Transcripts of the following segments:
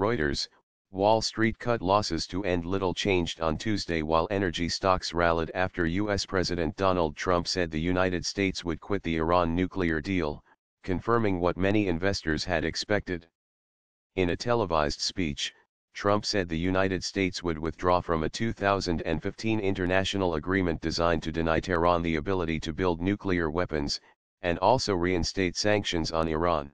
Reuters, Wall Street cut losses to end little changed on Tuesday while energy stocks rallied after U.S. President Donald Trump said the United States would quit the Iran nuclear deal, confirming what many investors had expected. In a televised speech, Trump said the United States would withdraw from a 2015 international agreement designed to deny Tehran the ability to build nuclear weapons, and also reinstate sanctions on Iran.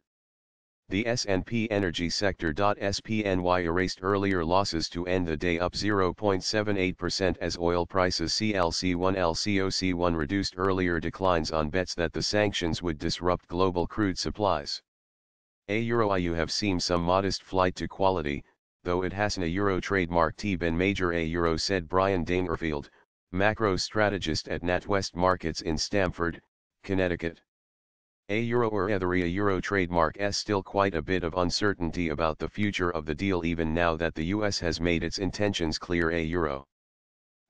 The S&P Energy Sector SPNY erased earlier losses to end the day up 0.78% as oil prices CLC1 LCOC1 reduced earlier declines on bets that the sanctions would disrupt global crude supplies. A euro you have seen some modest flight to quality, though it hasn't a euro trademark T been major a euro said Brian Dangerfield, macro strategist at NatWest Markets in Stamford, Connecticut. A euro or either a euro trademark s still quite a bit of uncertainty about the future of the deal even now that the US has made its intentions clear a euro.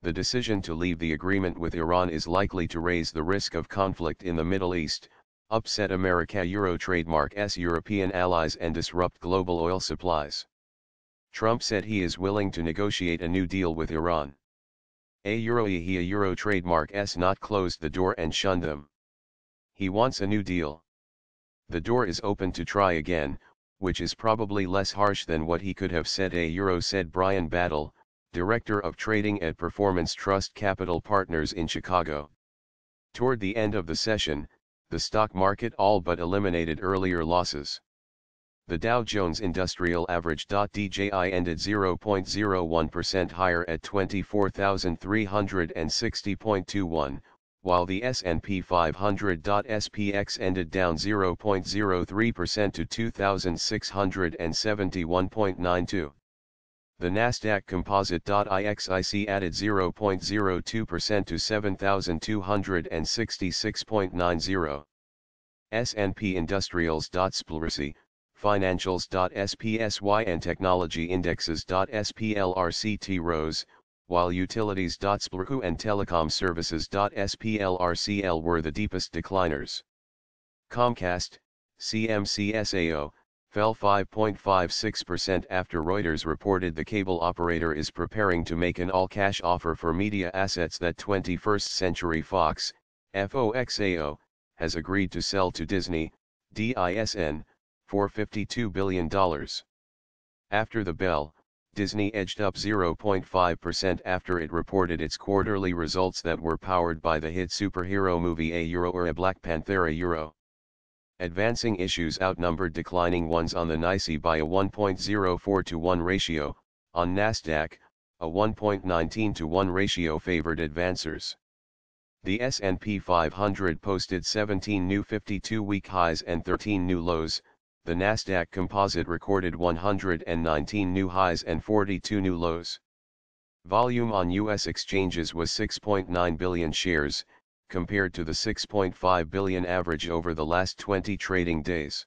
The decision to leave the agreement with Iran is likely to raise the risk of conflict in the Middle East, upset America Euro trademark S European allies and disrupt global oil supplies. Trump said he is willing to negotiate a new deal with Iran. A Euro he a Euro trademark S not closed the door and shunned them. He wants a new deal. The door is open to try again, which is probably less harsh than what he could have said a Euro said Brian Battle, Director of Trading at Performance Trust Capital Partners in Chicago. Toward the end of the session, the stock market all but eliminated earlier losses. The Dow Jones Industrial Average. DJI ended 0.01% higher at 24,360.21, while the S&P 500. SPX ended down 0.03% to 2,671.92. The Nasdaq Composite. IXIC added 0.02% to 7,266.90. S&P Industrials. Splrc, financials.spsy and technology indexes.splrct rose, while utilities.splrcu and telecom services.splrcl were the deepest decliners. Comcast, CMCSAO, fell 5.56% after Reuters reported the cable operator is preparing to make an all-cash offer for media assets that 21st Century Fox, FOXAO, has agreed to sell to Disney, DISN, for $52 billion. After the bell, Disney edged up 0.5% after it reported its quarterly results that were powered by the hit superhero movie A Euro or a Black Panther A Euro. Advancing issues outnumbered declining ones on the NYSE by a 1.04 to 1 ratio, on Nasdaq, a 1.19 to 1 ratio favored advancers. The S&P 500 posted 17 new 52-week highs and 13 new lows, the Nasdaq Composite recorded 119 new highs and 42 new lows. Volume on U.S. exchanges was 6.9 billion shares, compared to the 6.5 billion average over the last 20 trading days.